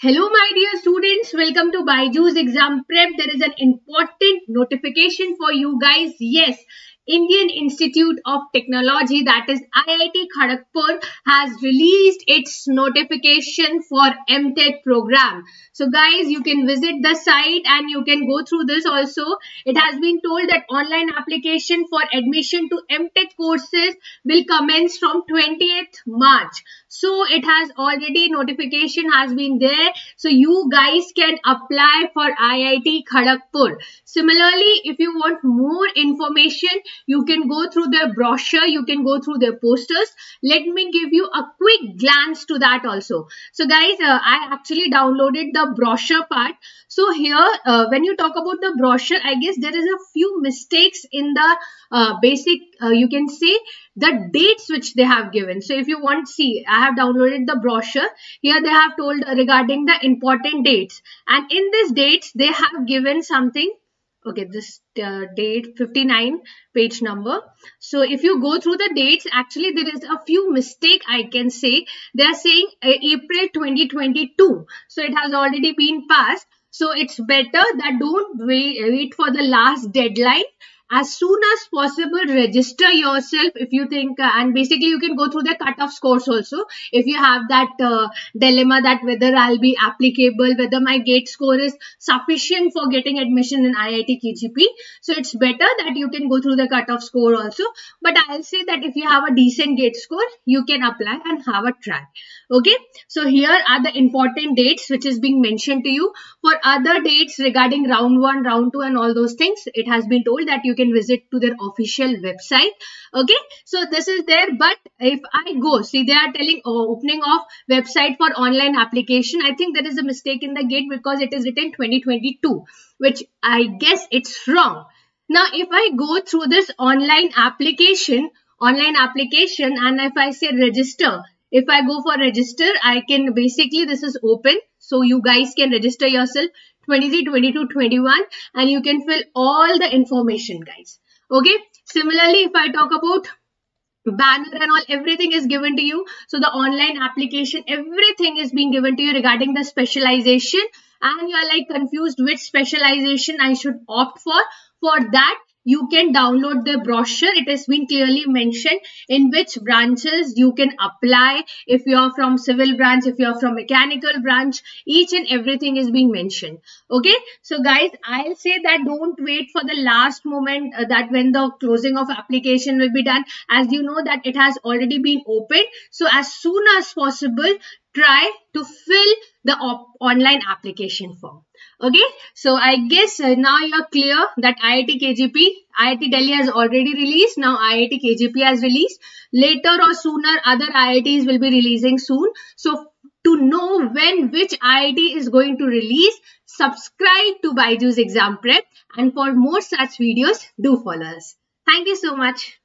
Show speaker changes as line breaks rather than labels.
Hello, my dear students. Welcome to Byju's exam prep. There is an important notification for you guys. Yes, Indian Institute of Technology, that is IIT Kharagpur, has released its notification for MTech program. So, guys, you can visit the site and you can go through this also. It has been told that online application for admission to MTech courses will commence from 20th March. So, it has already notification has been there. So, you guys can apply for IIT Kharagpur. Similarly, if you want more information, you can go through their brochure you can go through their posters. Let me give you a quick glance to that also. So guys uh, i actually downloaded the brochure part. So here uh, when you talk about the brochure i guess there is a few mistakes in the uh, basic uh, you can say the dates which they have given. So if you want to see i have downloaded the brochure. Here they have told regarding the important dates. And in these dates they have given something okay this uh, date 59 page number. So if you go through the dates actually there is a few mistake i can say. They are saying uh, april 2022 so it has already been passed. So it's better that don't wait, wait for the last deadline as soon as possible register yourself if you think uh, and basically you can go through the cutoff scores also. If you have that uh, dilemma that whether i'll be applicable whether my gate score is sufficient for getting admission in iit kgp so it's better that you can go through the cutoff score also. But i'll say that if you have a decent gate score you can apply and have a try. Okay? So here are the important dates which is being mentioned to you. For other dates regarding round 1 round 2 and all those things it has been told that you can visit to their official website. Okay so this is there but if i go see they are telling oh, opening of website for online application. I think there is a mistake in the gate because it is written 2022 which i guess it's wrong. Now if i go through this online application online application and if i say register if i go for register i can basically this is open so you guys can register yourself 23, 22, 21 and you can fill all the information guys. Okay. Similarly, if I talk about banner and all everything is given to you so the online application everything is being given to you regarding the specialization and you are like confused which specialization i should opt for for that you can download the brochure. It has been clearly mentioned in which branches you can apply. If you are from civil branch, if you are from mechanical branch, each and everything is being mentioned. Okay. So guys, I'll say that don't wait for the last moment uh, that when the closing of application will be done. As you know that it has already been opened. So as soon as possible, try to fill the online application form. Okay, so I guess uh, now you're clear that IIT KGP, IIT Delhi has already released. Now IIT KGP has released. Later or sooner, other IITs will be releasing soon. So to know when which IIT is going to release, subscribe to Byju's Exam Prep. And for more such videos, do follow us. Thank you so much.